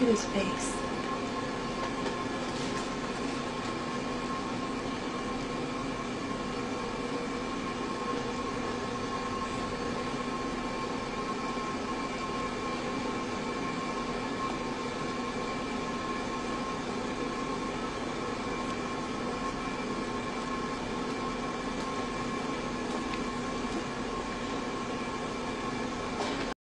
Look at his face.